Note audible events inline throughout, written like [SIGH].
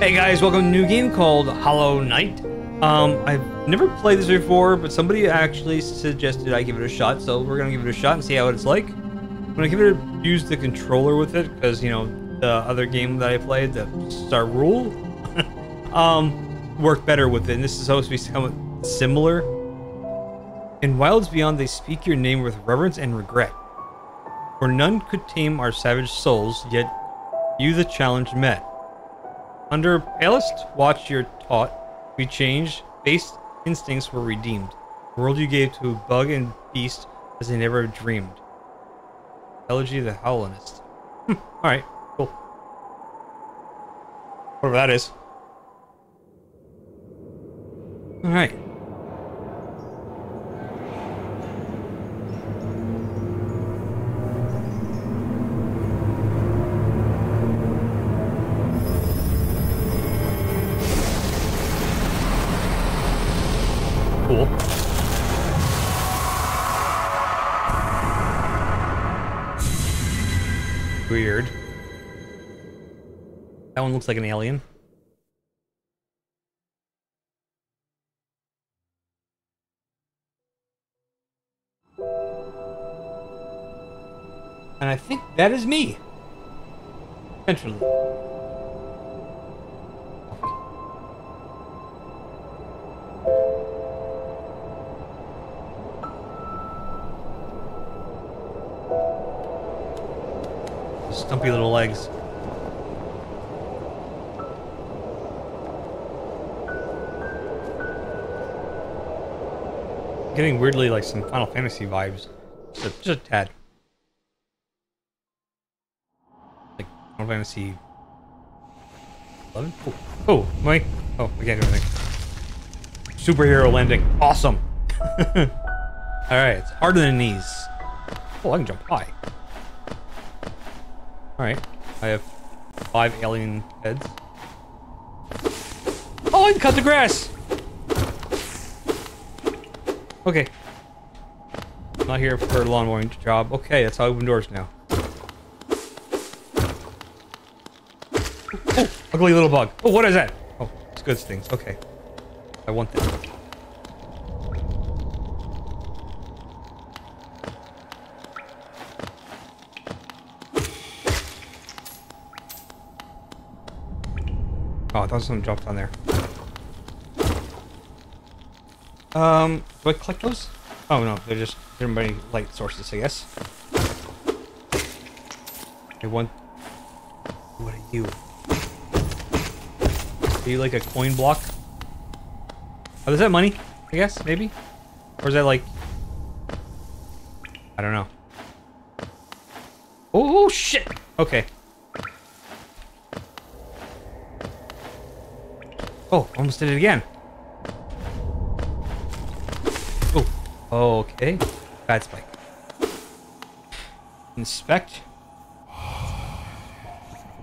Hey guys, welcome to a new game called Hollow Knight. Um, I've never played this before, but somebody actually suggested I give it a shot, so we're gonna give it a shot and see how it's like. I'm gonna give it a, use the controller with it, because, you know, the other game that I played, the Star Rule, [LAUGHS] um, worked better with it, and this is supposed to be somewhat similar. In Wilds Beyond, they speak your name with reverence and regret. For none could tame our savage souls, yet you the challenge met. Under palest watch you're taught, we changed, base instincts were redeemed. The world you gave to bug and beast as they never dreamed. Elegy the Hallownest. Hmm, alright, cool. Whatever that is. Alright. That one looks like an alien. And I think that is me. Eventually. Stumpy little legs. Getting weirdly like some Final Fantasy vibes. Just a, tad. Like Final Fantasy 11? Oh, oh, my. Oh, I can't do anything. Superhero landing. Awesome. [LAUGHS] Alright, it's harder than these. Oh, I can jump high. Alright. I have five alien heads. Oh, I can cut the grass! Okay. I'm not here for a lawn mowing job. Okay, that's how I open doors now. Oh, ugly little bug. Oh, what is that? Oh, it's good things. Okay. I want that. Oh, I thought someone dropped on there. Um, do I collect those? Oh no, they're just they're my light sources, I guess. I want. What are you? Are you like a coin block? Oh, is that money? I guess maybe, or is that like? I don't know. Oh, oh shit! Okay. Oh, almost did it again. Okay. Bad spike. Inspect.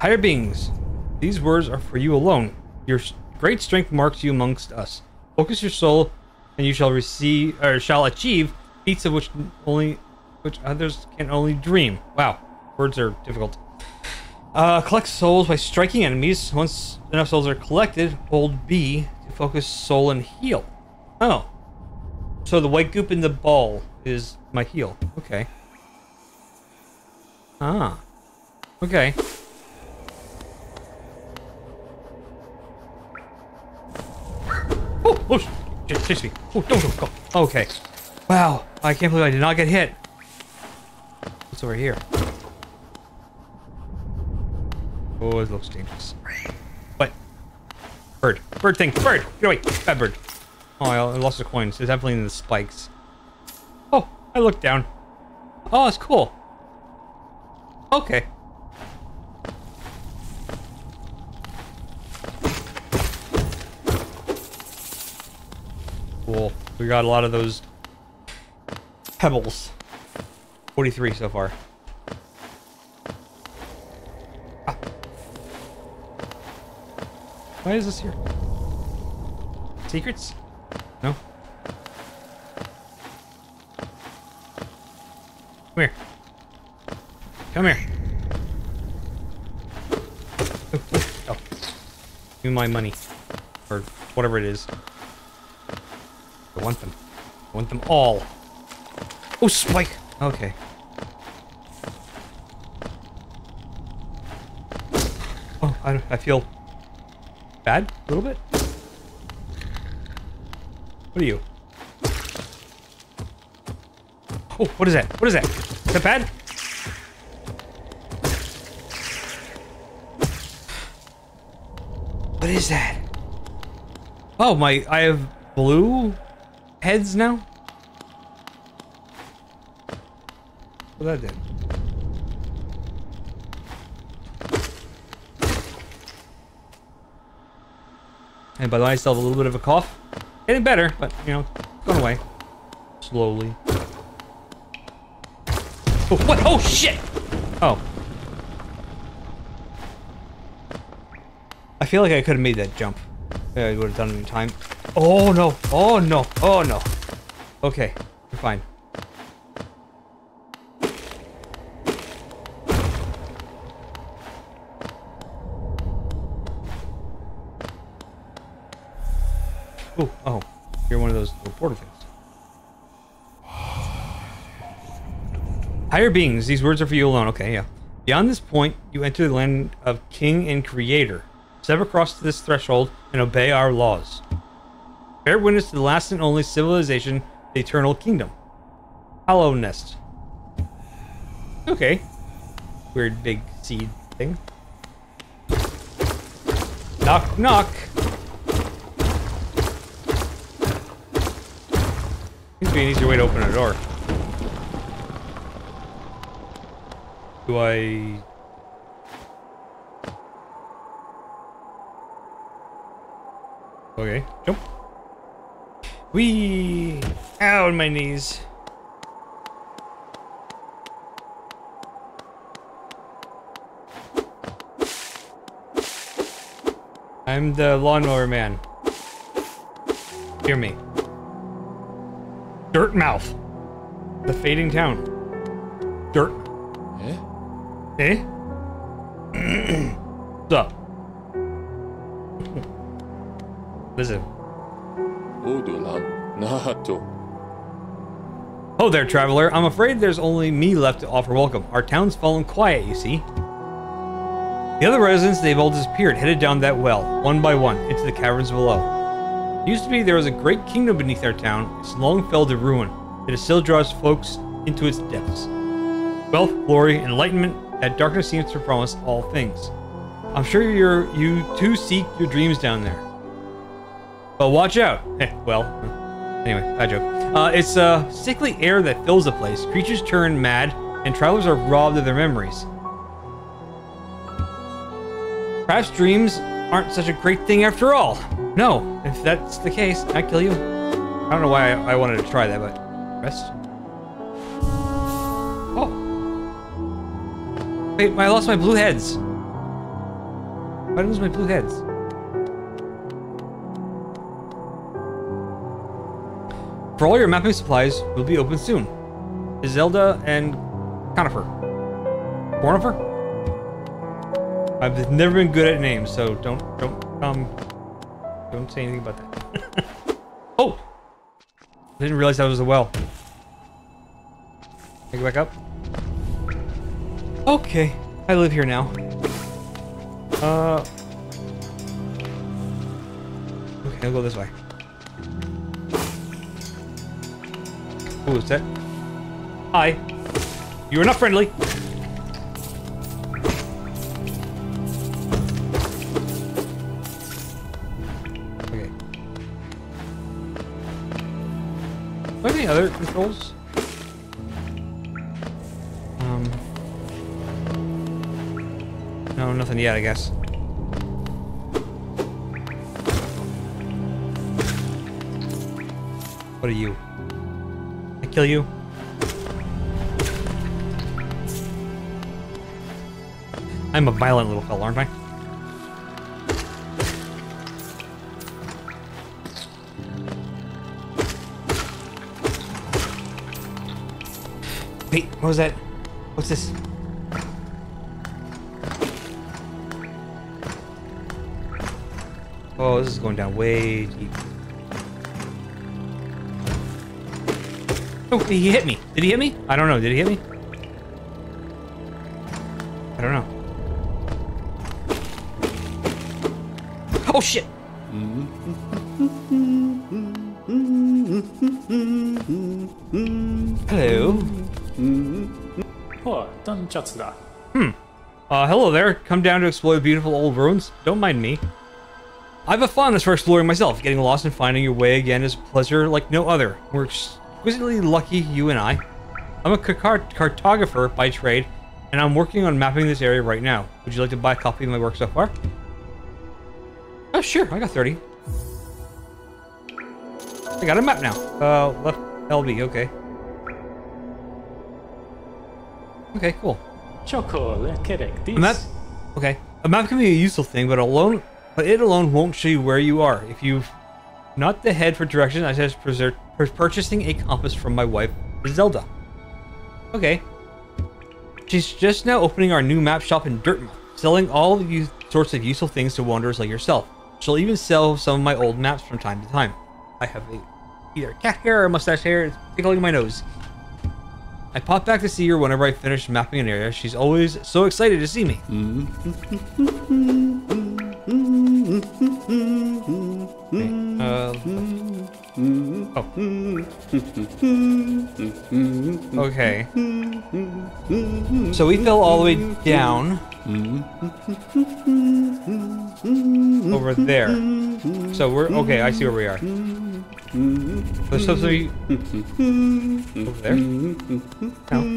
Higher beings. These words are for you alone. Your great strength marks you amongst us. Focus your soul, and you shall receive or shall achieve feats of which only which others can only dream. Wow, words are difficult. Uh, collect souls by striking enemies. Once enough souls are collected, hold B to focus soul and heal. Oh. So the white goop in the ball is my heal. Okay. Ah. Okay. Oh, oh, chase me. Oh, don't, don't go. Okay. Wow, I can't believe I did not get hit. What's over here? Oh, it looks dangerous. What? Bird. Bird thing. Bird! Get away! Bad bird. Oh, I lost the coins. It's definitely in the spikes. Oh, I looked down. Oh, it's cool. Okay. Cool. We got a lot of those pebbles. 43 so far. Ah. Why is this here? Secrets? No? Come here. Come here. Oh, oh, oh. me my money. Or whatever it is. I want them. I want them all. Oh, spike! Okay. Oh, I, I feel bad a little bit. What are you? Oh, what is that? What is that? Is that bad? What is that? Oh, my, I have blue heads now? What that did? And by the way, I still have a little bit of a cough. Getting better, but, you know, going away. Slowly. Oh, what? Oh, shit! Oh. I feel like I could have made that jump. Yeah, I would have done it in time. Oh, no. Oh, no. Oh, no. Okay. We're fine. Oh, oh. You're one of those little portal things. Higher beings, these words are for you alone. Okay, yeah. Beyond this point, you enter the land of King and Creator. Step across this threshold and obey our laws. Bear witness to the last and only civilization, the Eternal Kingdom. Hallownest. Okay. Weird big seed thing. Knock, knock. Be an easier way to open a door. Do I... Okay, jump. Wee! Ow, my knees. I'm the lawnmower man. Hear me. Dirtmouth. The fading town. Dirt. Eh? Eh? [CLEARS THROAT] What's up? Listen. Oh there, traveler. I'm afraid there's only me left to offer welcome. Our town's fallen quiet, you see. The other residents, they've all disappeared, headed down that well, one by one, into the caverns below. Used to be there was a great kingdom beneath our town. It's long fell to ruin, but it still draws folks into its depths. Wealth, glory, enlightenment, that darkness seems to promise all things. I'm sure you're you too seek your dreams down there. But watch out. [LAUGHS] Eh, well, anyway, bad joke. Uh, it's a sickly air that fills the place. Creatures turn mad, and travelers are robbed of their memories. Perhaps dreams aren't such a great thing after all. No, if that's the case, I'd kill you. I don't know why I, I wanted to try that, but rest. Oh. Wait, I lost my blue heads. Why I lose my blue heads? For all your mapping supplies, we'll be open soon. Zelda and Conifer. Cornifer? I've never been good at names, so don't don't um don't say anything about that. [LAUGHS] oh! I didn't realize that was a well. Take it back up. Okay, I live here now. Uh. Okay, I'll go this way. Who is that? Hi. You are not friendly. Other controls? Um. No, nothing yet, I guess. What are you? I kill you? I'm a violent little fella, aren't I? What was that? What's this? Oh, this is going down way deep. Oh, he hit me. Did he hit me? I don't know. Did he hit me? Hmm. Uh, hello there. Come down to explore the beautiful old ruins. Don't mind me. I have a fondness for exploring myself. Getting lost and finding your way again is a pleasure like no other. We're exquisitely lucky, you and I. I'm a cart cartographer by trade, and I'm working on mapping this area right now. Would you like to buy a copy of my work so far? Oh, sure. I got 30. I got a map now. Uh, left LB. Okay. Okay, cool. Chocolate correct. A map, okay, a map can be a useful thing, but alone, but it alone won't show you where you are. If you've not the head for direction, I suggest purchasing a compass from my wife, Zelda. Okay. She's just now opening our new map shop in Dirtmouth, selling all sorts of useful things to wanderers like yourself. She'll even sell some of my old maps from time to time. I have a, either cat hair or mustache hair. It's tickling my nose. I pop back to see her whenever I finish mapping an area. She's always so excited to see me. Okay, uh, oh. Okay. So we fell all the way down. Mm-hmm. Over there. So we're okay. I see where we are. There's supposed to be over there. No,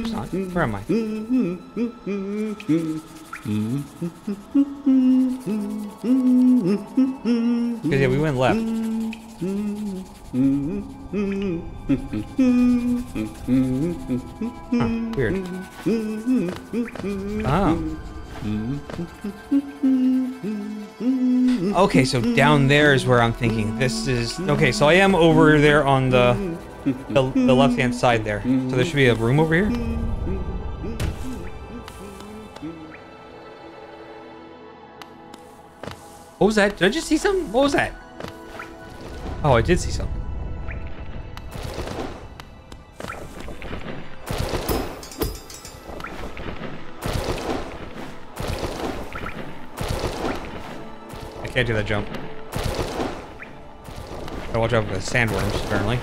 it's not. Where am I? Mm-hmm. Because yeah, we went left. Huh, weird. Oh. Okay, so down there is where I'm thinking. This is okay. So I am over there on the the, the left hand side there. So there should be a room over here. What was that? Did I just see something? What was that? Oh, I did see something. Can't do that jump. Gotta watch out for the sandworms, apparently.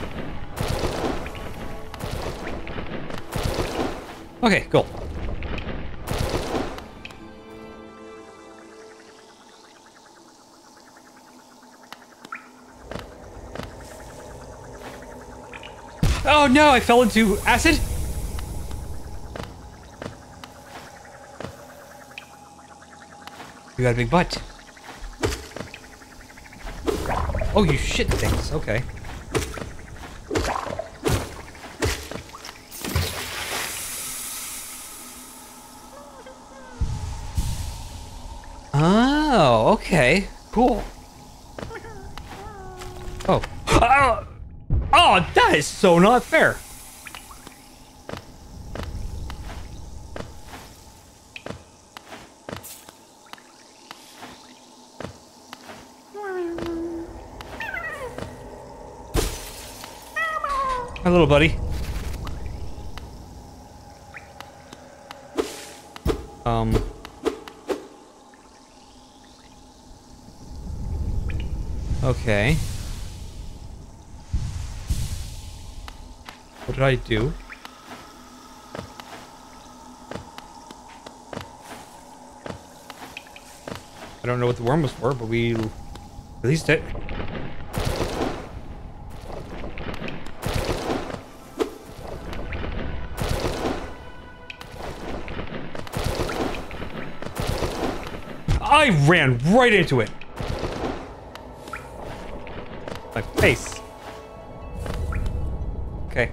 Okay, cool. Oh no, I fell into acid? You got a big butt. Oh, you shit things. Okay. Oh, okay. Cool. Oh. Oh, oh that is so not fair. My little buddy. Um. Okay. What did I do? I don't know what the worm was for, but we released it. I ran right into it. My face. Okay.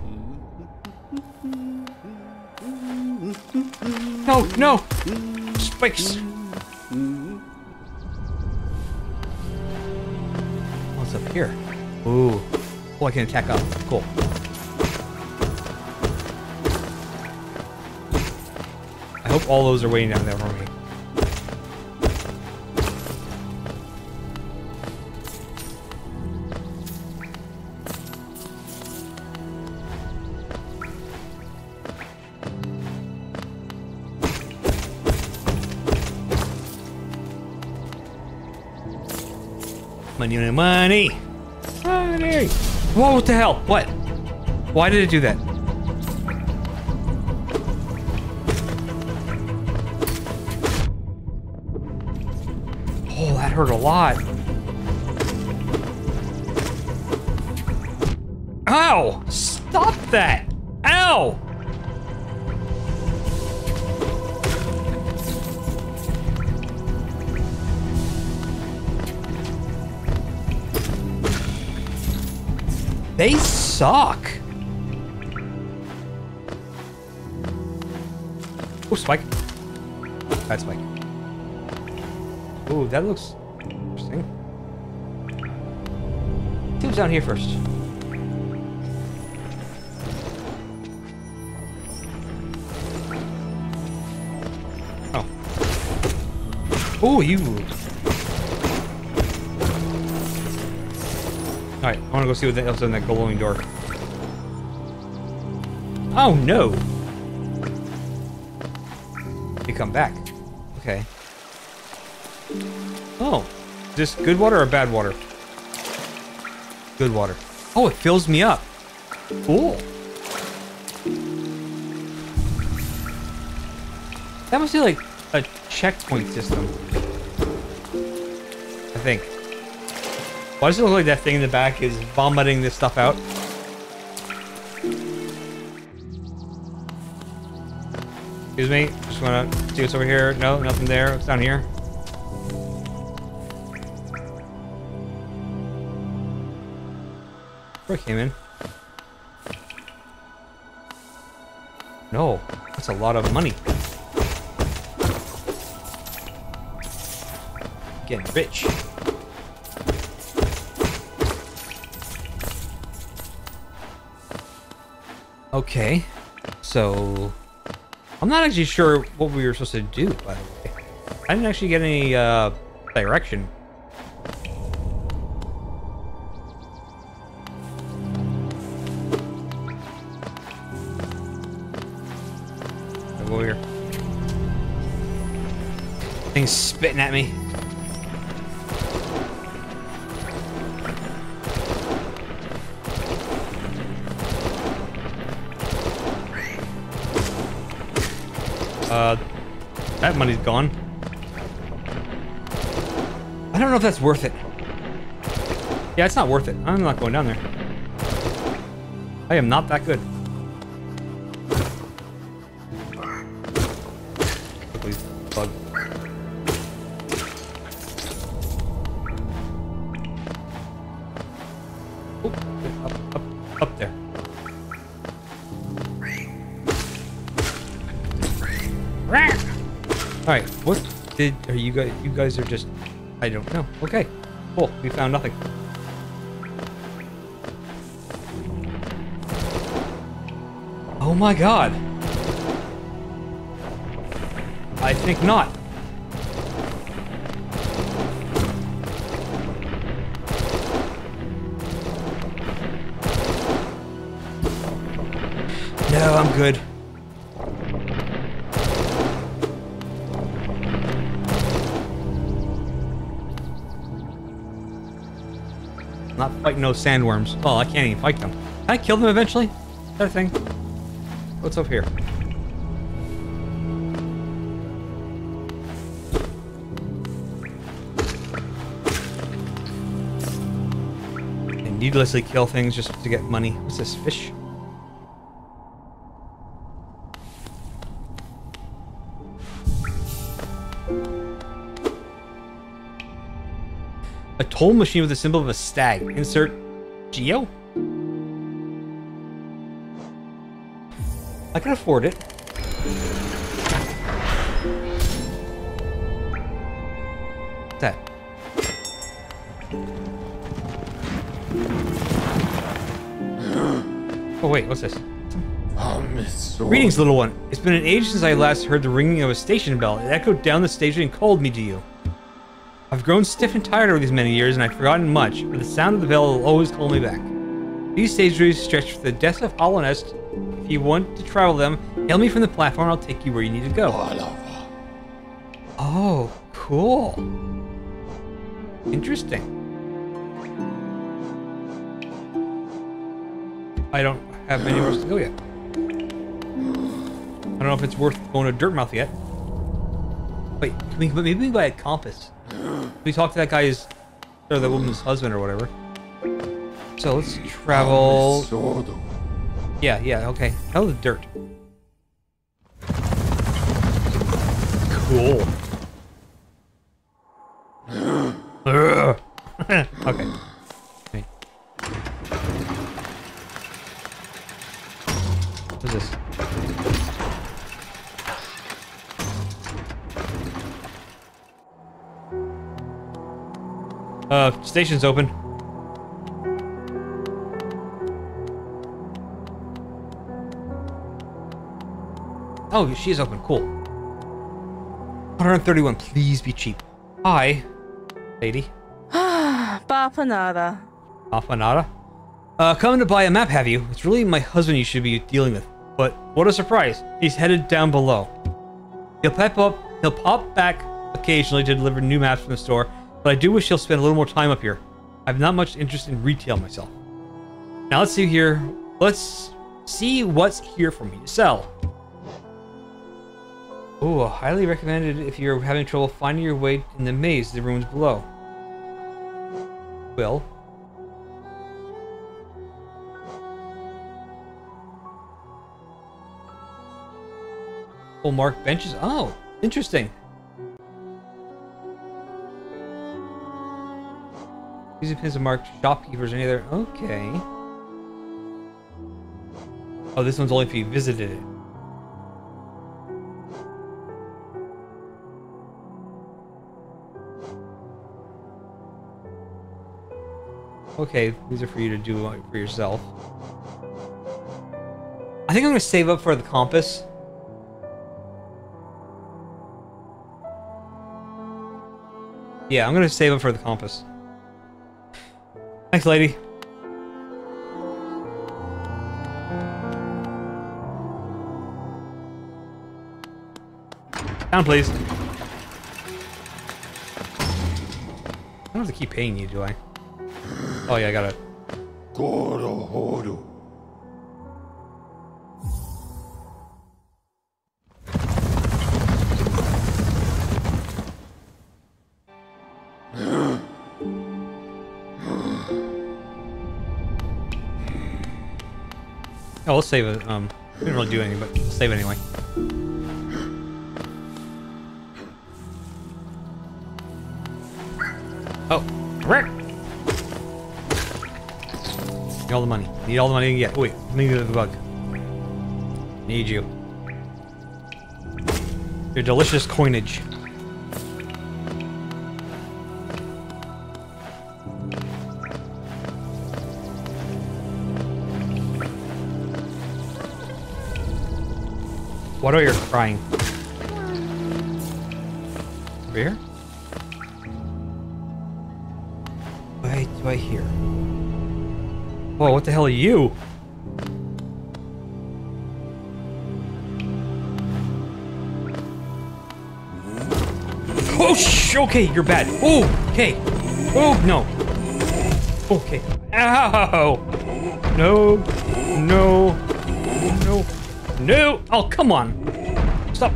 No, no! Spikes! Oh, What's up here? Ooh. Oh, I can attack up. Cool. I hope all those are waiting down there for me. Money, money, money. Whoa, what the hell? What? Why did it do that? Oh, that hurt a lot. Ow! Stop that! They suck. Oh, Spike. That's Spike. Oh, that looks interesting. What's down here first. Oh. Oh, you. Alright, I want to go see what else is in that glowing door. Oh, no! You come back. Okay. Oh. Is this good water or bad water? Good water. Oh, it fills me up. Cool. That must be like a checkpoint system. I think. Why does it look like that thing in the back is vomiting this stuff out? Excuse me, just wanna see what's over here. No, nothing there. What's down here? Where came in. No, that's a lot of money. Getting rich. Okay, so I'm not actually sure what we were supposed to do, by the way. I didn't actually get any uh, direction. Go here. Thing's spitting at me. Uh, that money's gone. I don't know if that's worth it. Yeah, it's not worth it. I'm not going down there. I am not that good. Guys? You guys are just, I don't know. Okay, cool. We found nothing. Oh my god. I think not. No, I'm good. Not fighting no sandworms. Oh, I can't even fight them. Can I kill them eventually? That thing? What's up here? Needlessly kill things just to get money. What's this? Fish? Toll machine with the symbol of a stag. Insert Geo? I can afford it. What's that? Oh wait, what's this? Greetings, little one. It's been an age since I last heard the ringing of a station bell. It echoed down the station and called me to you. I've grown stiff and tired over these many years, and I've forgotten much, but the sound of the bell will always call me back. These stage routes stretch from the depths of Hallownest. If you want to travel them, hail me from the platform, I'll take you where you need to go. Oh, cool. Interesting. I don't have anywhere to go yet. I don't know if it's worth going to Dirtmouth yet. Wait, can we, maybe we buy a compass. We talked to that guy's, or the woman's husband or whatever. So let's travel. Yeah, yeah, okay. Hell the dirt. Cool. [LAUGHS] okay. Uh, station's open. Oh, she is open. Cool. 131. Please be cheap. Hi, lady. [SIGHS] Bapanada. Afanada. Uh, coming to buy a map, have you? It's really my husband you should be dealing with. But what a surprise. He's headed down below. He'll pop up, he'll pop back occasionally to deliver new maps from the store, but I do wish he'll spend a little more time up here. I have not much interest in retail myself. Now let's see here. Let's see what's here for me to sell. Oh, highly recommended if you're having trouble finding your way in the maze, the rooms below. Will. Full mark benches. Oh, interesting. These pins are marked shopkeepers. Any other? Okay. Oh, this one's only if you visited it. Okay, these are for you to do for yourself. I think I'm gonna save up for the compass. Yeah, I'm gonna save up for the compass. Thanks, lady. Down, please. I don't have to keep paying you, do I? Oh yeah, I got it. ゴロ Let's save it. Um, we didn't really do anything, but save it anyway. Oh. Need all the money. Need all the money you can get. Wait, need the bug. Need you. Your delicious coinage. What are you crying? Over here? Wait, do I hear? Whoa, what the hell are you? Oh, sh okay, you're bad. Oh, okay. Oh, no. Okay. Ow! No. No. No. No! Oh, come on! Stop!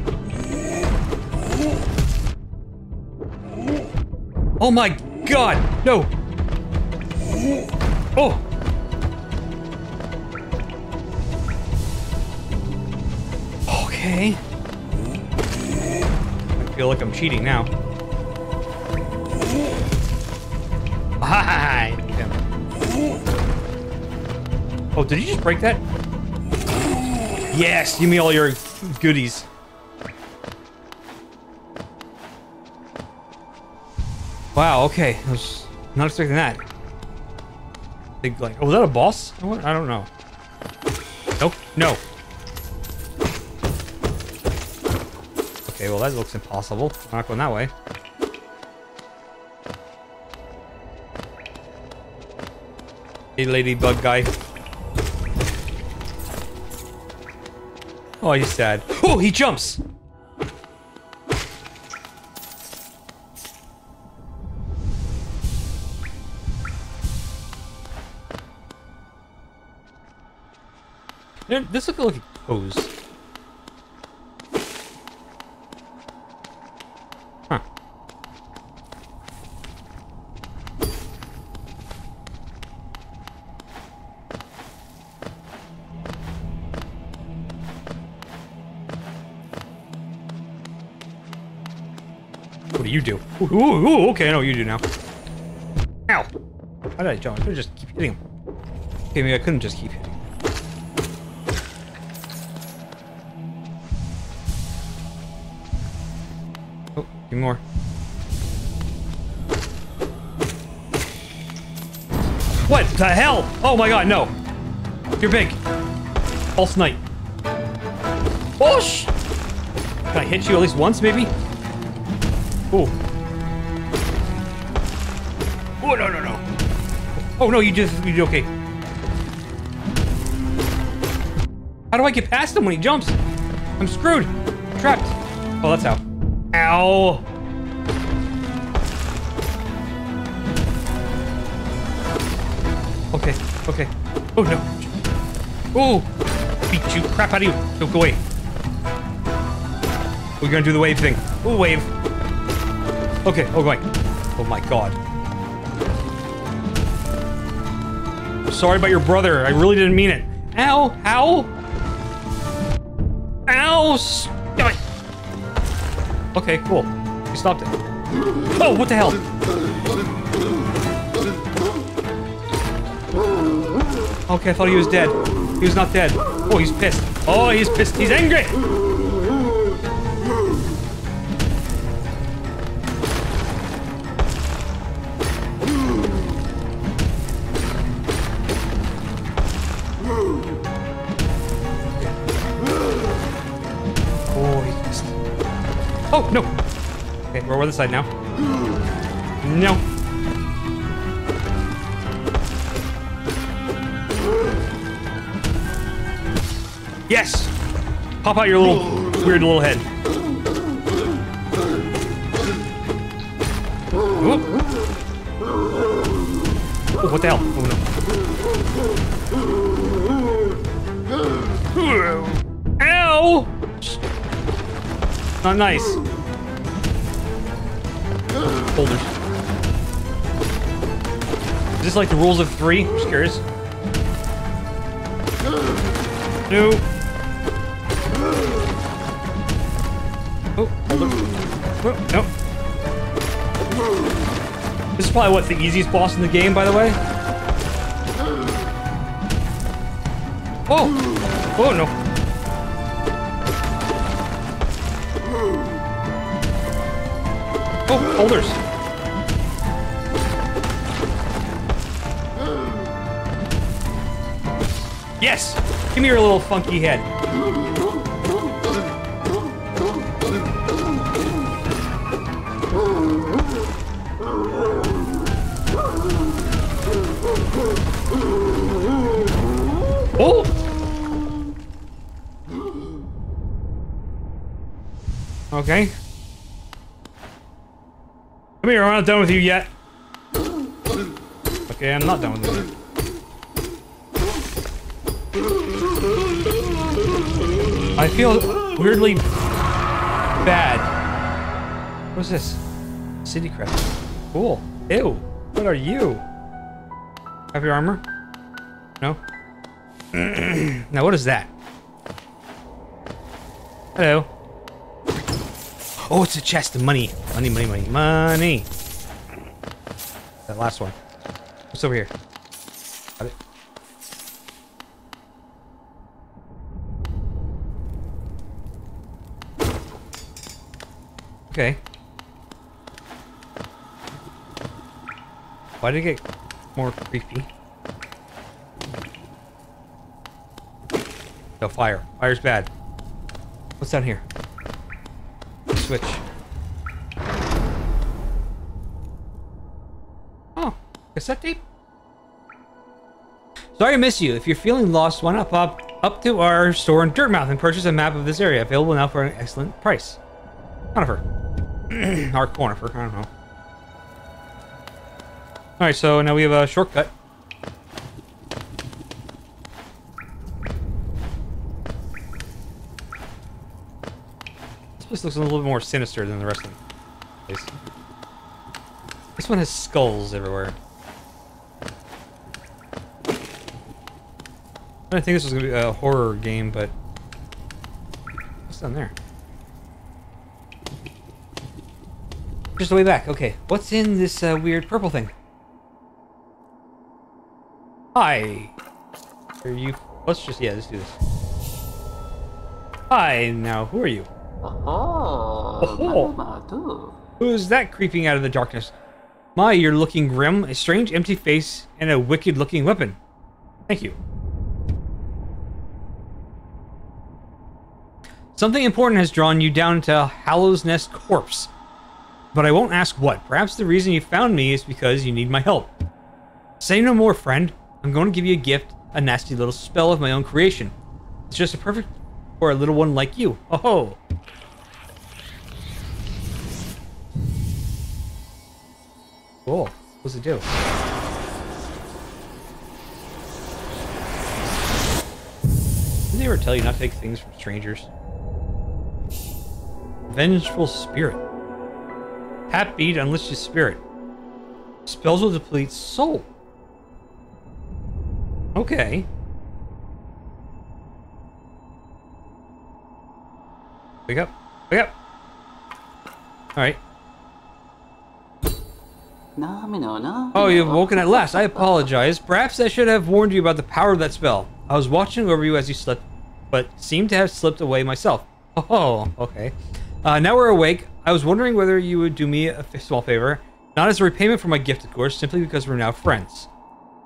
Oh my god! No! Oh! Okay. I feel like I'm cheating now. Hi! Oh, did you just break that? Yes, give me all your goodies. Wow, okay. I was not expecting that. Think like, oh, was that a boss? I don't know. Nope, no. Okay, well that looks impossible. I'm not going that way. Hey, ladybug guy. Oh, he's sad. Oh, he jumps! This looks like a pose. Do? Ooh, ooh, ooh, okay, I know what you do now. Ow! How did I jump? I could just keep hitting him. Okay, maybe I couldn't just keep hitting him. Oh, give more. What the hell? Oh my god, no. You're big. False knight. Oh, sh- Can I hit you at least once, maybe? Oh. Oh, no, no, no. Oh, no, you just you okay. How do I get past him when he jumps? I'm screwed. Trapped. Oh, that's how. Ow. Okay, okay. Oh, no. Oh, beat you crap out of you. Don't go away. We're gonna do the wave thing. Oh, wave. Okay, oh, going. Oh my god. Sorry about your brother. I really didn't mean it. Ow, ow. Ow. Okay, cool. You stopped it. Oh, what the hell? Okay, I thought he was dead. He was not dead. Oh, he's pissed. Oh, he's pissed. He's angry. Oh. Oh, no. Okay, we're on the side now. No. Yes! Pop out your little weird little head. Oh, what the hell? Oh no. Ow! Not nice. Boulders. Is this like the rules of three? Just curious. No. Oh, hold. Oh, no. This is probably what's the easiest boss in the game, by the way. Oh! Oh no. Oh, holders. Yes! Give me your little funky head. Okay. Come here, I'm not done with you yet. Okay, I'm not done with you. I feel weirdly bad. What's this? City crest. Cool. Ew. What are you? Have your armor? No? [CLEARS THROAT] now what is that? Hello. Oh, it's a chest of money. Money, money, money, money. That last one. What's over here? Got it. Okay. Why did it get more creepy? No, fire. Fire's bad. What's down here? Switch. Oh, cassette tape? Sorry I missed you. If you're feeling lost, why not pop up to our store in Dirtmouth and purchase a map of this area. Available now for an excellent price. Conifer. [CLEARS THROAT] our Cornifer, I don't know. Alright, so now we have a shortcut. Place looks a little bit more sinister than the rest of the place. This one has skulls everywhere. I didn't think this was gonna be a horror game, but what's down there? Just the way back. Okay, what's in this uh, weird purple thing? Hi. Are you? Let's just yeah, let's do this. Hi. Now, who are you? Oh, Who's that creeping out of the darkness? My, you're looking grim, a strange empty face, and a wicked looking weapon. Thank you. Something important has drawn you down to Hallownest's Corpse. But I won't ask what. Perhaps the reason you found me is because you need my help. Say no more, friend. I'm going to give you a gift, a nasty little spell of my own creation. It's just a perfect for a little one like you. Oh ho! Cool. What's it do? Didn't they ever tell you not to take things from strangers? Vengeful Spirit. Tap beat unleash your spirit. Spells will deplete soul. Okay. Wake up. Wake up. Alright. Oh, you've woken at last. I apologize. Perhaps I should have warned you about the power of that spell. I was watching over you as you slept, but seemed to have slipped away myself. Oh, okay. Uh, now we're awake. I was wondering whether you would do me a small favor. Not as a repayment for my gift, of course, simply because we're now friends.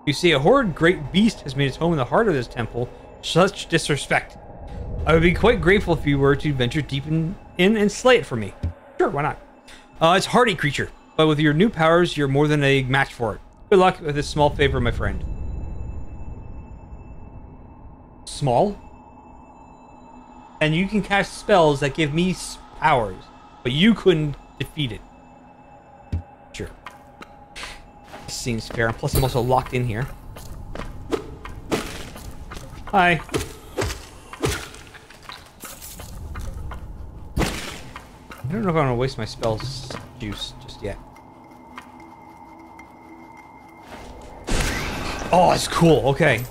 You see, a horrid great beast has made its home in the heart of this temple. Such disrespect. I would be quite grateful if you were to venture deep in, in and slay it for me. Sure, why not? Uh, it's hardy creature, but with your new powers, you're more than a match for it. Good luck with this small favor, my friend. Small? And you can cast spells that give me powers, but you couldn't defeat it. Sure. Seems fair. Plus, I'm also locked in here. Hi. I don't know if I want to waste my spells juice just yet. Oh, it's cool. Okay.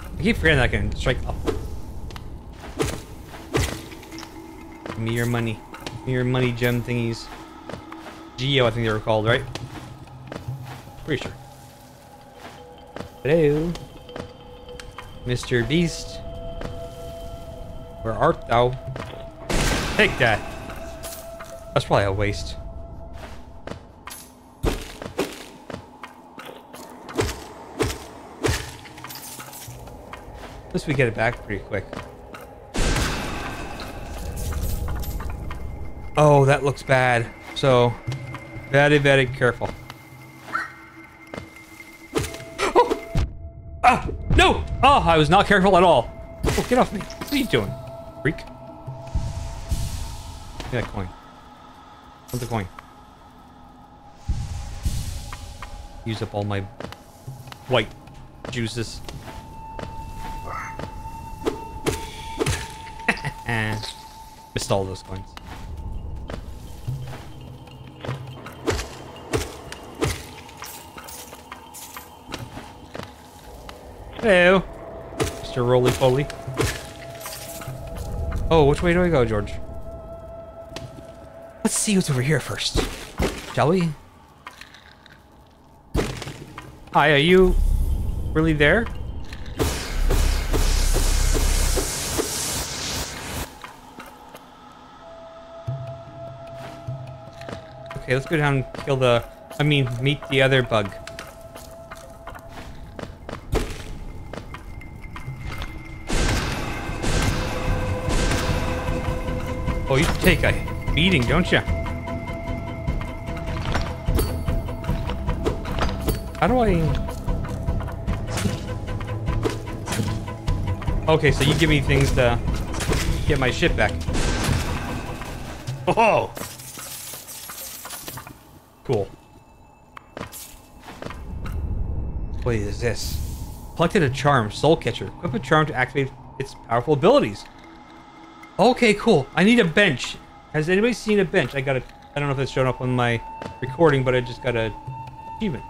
I keep forgetting that I can strike up. Give me your money. Give me your money gem thingies. Geo, I think they were called, right? Pretty sure. Hello. Mr. Beast. Where art thou? Take that. That's probably a waste. At least we get it back pretty quick. Oh, that looks bad. So, very, very careful. Oh, I was not careful at all. Oh, get off me. What are you doing? Freak. Give me that coin. Want the coin. Use up all my white juices. [LAUGHS] Missed all those coins. Hello, Mr. Roly Poly. Oh, which way do I go, George? Let's see what's over here first. Shall we? Hi, are you really there? Okay, let's go down and kill the... I mean, meet the other bug. A beating, don't you? How do I... Okay, so you give me things to get my shit back. Oh! Cool. What is this? Collected a charm, Soul Catcher. Equip a charm to activate its powerful abilities. Okay, cool. I need a bench. Has anybody seen a bench? I got a. I don't know if it's showing up on my recording, but I just got a achievement.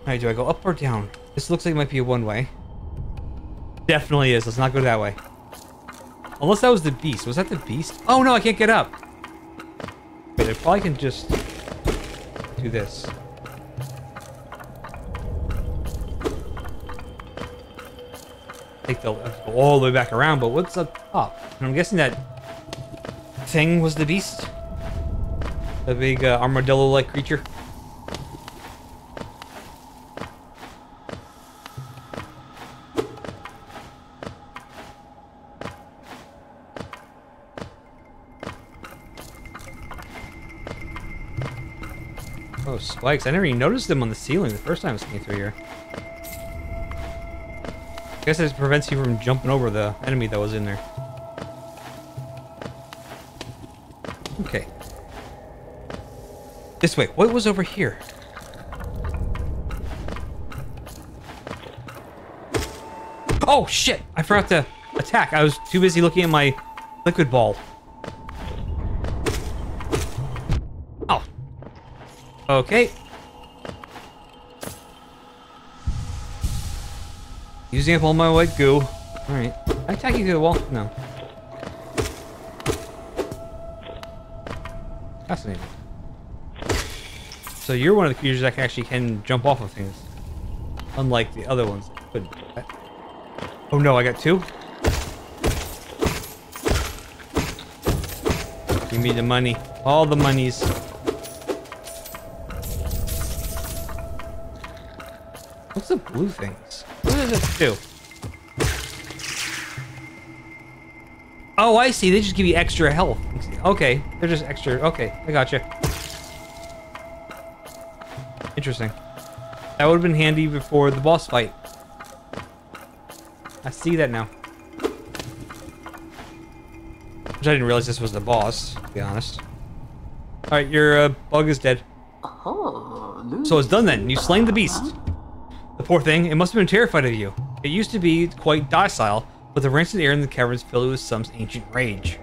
Alright, do I go up or down? This looks like it might be a one way. Definitely is. Let's not go that way. Unless that was the beast. Was that the beast? Oh no, I can't get up. Wait, I probably can just do this. Take the go all the way back around, but what's up top? And I'm guessing that thing was the beast. The big uh, armadillo-like creature. Oh, spikes. I never even noticed them on the ceiling the first time I was came through here. I guess it prevents you from jumping over the enemy that was in there. Okay. This way. What was over here? Oh, shit! I forgot to attack. I was too busy looking at my liquid ball. Oh. Okay. Up all my white goo. Alright. I attack you through the wall? No. Fascinating. So you're one of the creatures that actually can jump off of things. Unlike the other ones that couldn't. Oh no, I got two? Give me the money. All the monies. What's the blue things? What does this do? Oh, I see. They just give you extra health. Okay, they're just extra. Okay, I gotcha. Interesting. That would have been handy before the boss fight. I see that now. Which I didn't realize this was the boss, to be honest. Alright, your uh, bug is dead. So it's done then. You slain the beast. Poor thing, it must have been terrified of you. It used to be quite docile, but the rancid air in the caverns filled it with some ancient rage.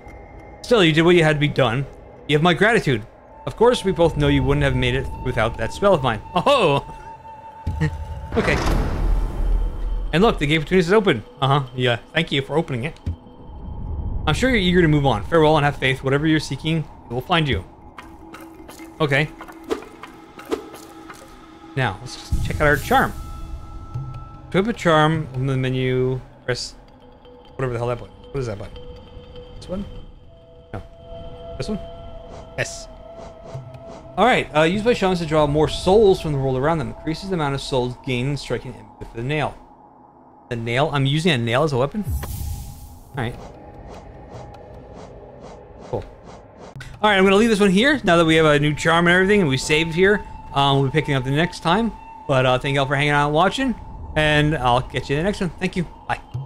Still, you did what you had to be done. You have my gratitude. Of course, we both know you wouldn't have made it without that spell of mine. [LAUGHS] Oh! [LAUGHS] okay. And look, the gate between us is open. Uh-huh, yeah. Thank you for opening it. I'm sure you're eager to move on. Farewell and have faith. Whatever you're seeking, it will find you. Okay. Now, let's check out our charm. Equip a charm in the menu. Press whatever the hell that button. What is that button? This one? No. This one? Yes. Alright, uh, used by shamans to draw more souls from the world around them. Increases the amount of souls gained when striking him with the nail. The nail? I'm using a nail as a weapon? Alright. Cool. Alright, I'm going to leave this one here. Now that we have a new charm and everything, and we saved here. Um, we'll be picking up the next time. But uh, thank y'all for hanging out and watching. And I'll catch you in the next one. Thank you. Bye.